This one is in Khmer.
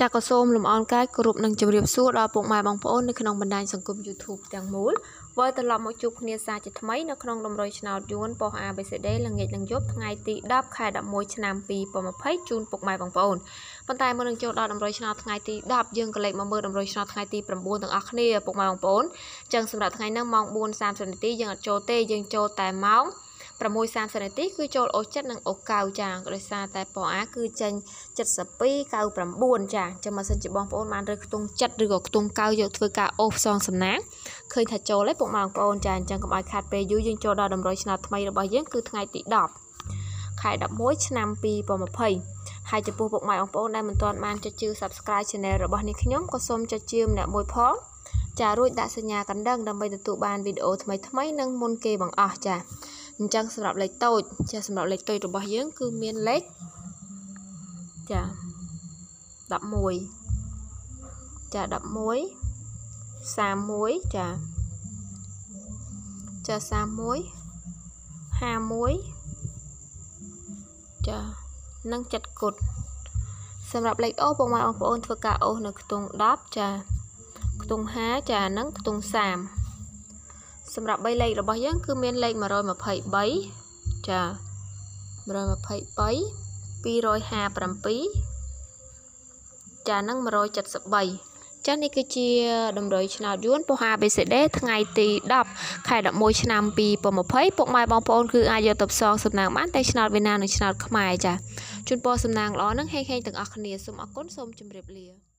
ចាក់ក៏សូមលំអរកាយគោរពនិងជម្រាបសួរដល់ពុកម៉ែបងប្អូននៅក្នុងបណ្ដាញសង្គម YouTube ទាំងមូលវិលត្រឡប់មកជួបគ្នាសារជាថ្មីនៅក្នុងតម្រុយឆ្នោតយួនប៉ុស្តិ៍ ABCD ល្ងាចនិងយប់ថ្ងៃទី10ខែ11ឆ្នាំ2020ជូនពុកម៉ែបងប្អូនប៉ុន្តែមុននឹងចូលដល់តម្រុយឆ្នោតថ្ងៃទី10យើងក៏លេខមកមើលតម្រុយឆ្នោតថ្ងៃទី9ទាំងអស់គ្នាពុកម៉ែបងប្អូនចឹងសម្រាប់ថ្ងៃនេះម៉ោង4:30នាទីយើងអត់ចូលទេយើងចូលតែម៉ោង 6:30នាទីគឺចូលអូសចិត្តនិងអូសកៅចាដោយសារតែពណ៌អាគឺចេញ72 99ចាចាំបើសិនជាបងប្អូនបានរើសខ្ទង់7ឬក៏ខ្ទង់9យកធ្វើការអូសផ្សងសំណាងឃើញថាចូលហើយពុកម៉ែបងប្អូនចាអញ្ចឹងកុំឲ្យខាត់ពេលយូរយើងចូលដល់តម្រុយឆ្នាំថ្មីរបស់យើងគឺថ្ងៃទី10ខែ11ឆ្នាំ2020ហើយចំពោះពុកម៉ែបងប្អូនដែលមិនទាន់បានចុចជឿ Subscribe Channel របស់នេះខ្ញុំក៏សូមចុចជឿម្នាក់មួយផងចារួចដាក់សញ្ញាកណ្ដឹងដើម្បីទទួលបានវីដេអូថ្មីៗនិងមុនគេបង្អស់ចា អញ្ចឹងសម្រាប់លេខតូចចាសម្រាប់លេខតូចរបស់យើង គឺមានលេខចា11ចា11 31ចាចា31 51ចានិងចិត្តគុតសម្រាប់លេខអូពុកម៉ែបងប្អូនធ្វើការអូសនៅខ្ទង់10ចាខ្ទង់5ចានិងខ្ទង់30 សម្រាប់3លេខរបស់យើងគឺមានលេខ123ចា123 257ចានិង173ចានេះគឺជាតម្រុយឆ្នោតយួនពោះ ABCD ថ្ងៃទី10ខែ11ឆ្នាំ2020ពុកម៉ែបងប្អូនគឺអាចយកទៅផ្សងសំណាងបានតែឆ្នោតវៀតណាមនិងឆ្នោតខ្មែរចាជូនពរសំណាងល្អនឹងហេងៗទាំងអស់គ្នាសូមអរគុណសូមជម្រាបលា